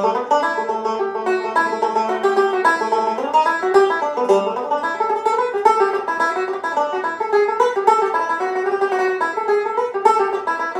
Música